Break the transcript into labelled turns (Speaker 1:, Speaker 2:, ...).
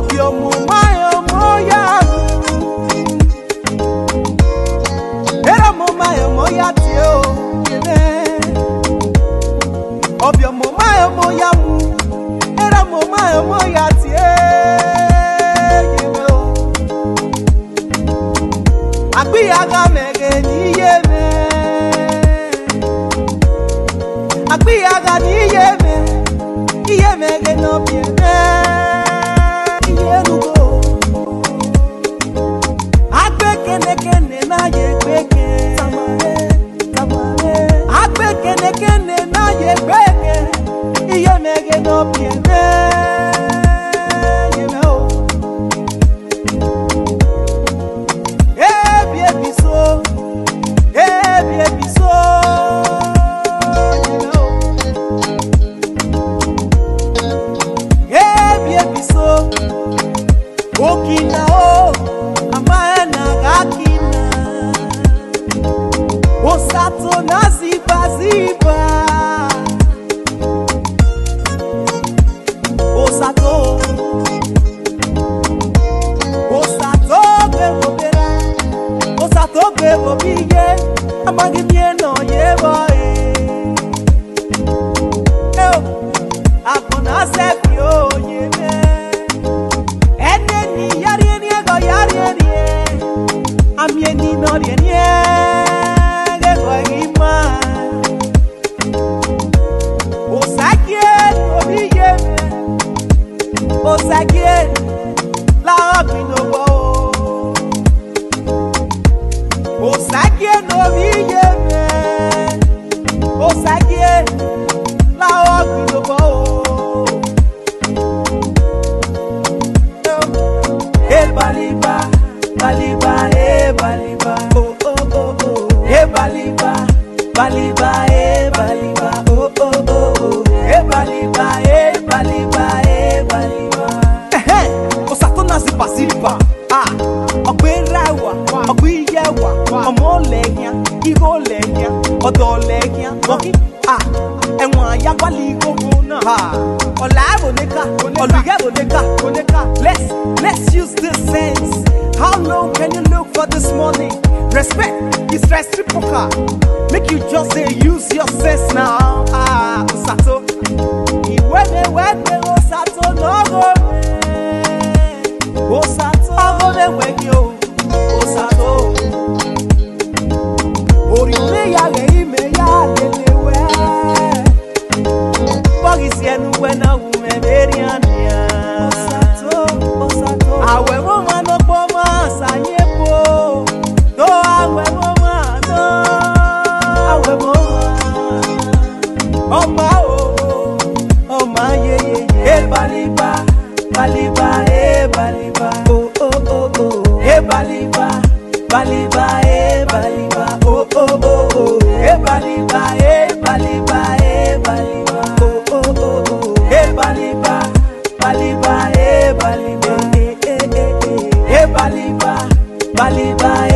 Speaker 1: ọbịa ọmụma ya mụ ya ere ọmụma ya mụ ya dị okene ọbịa ọmụma ya mụ ya mụ ere ọmụma ya mụ ya mege n'ihe me akpị ya me ihe mege n'ọbịa mee Mosato na ziba ziba Osato Osato bebo bera Osato bebo biye Amagi mieno baliba, eh baliba, oh oh oh oh, eh baliba, eh. ọkụ ihe wa ọma ole ihe ole ọdọ ole hịa ọkị a ẹ̀wọ̀n náà ọ̀là àbòdékà ọ̀lùyẹ̀ àbòdékà let's let's use this sense how long can you look for this money respect is reciprocal make you just dey use your sense now ah osato ìwẹ́gbẹ̀wẹ́gbẹ̀ osato lọ́gọ́ osato ọgọ́dẹ̀wẹ̀gbẹ̀ o pasado. Orime ya le ime ya le lewe. Pogi si enu ania. Posato, posato. Awe mano po ma sa yepo. Do awe mo ma Oma o. Oma ye ye. E baliba, baliba e baliba. Bali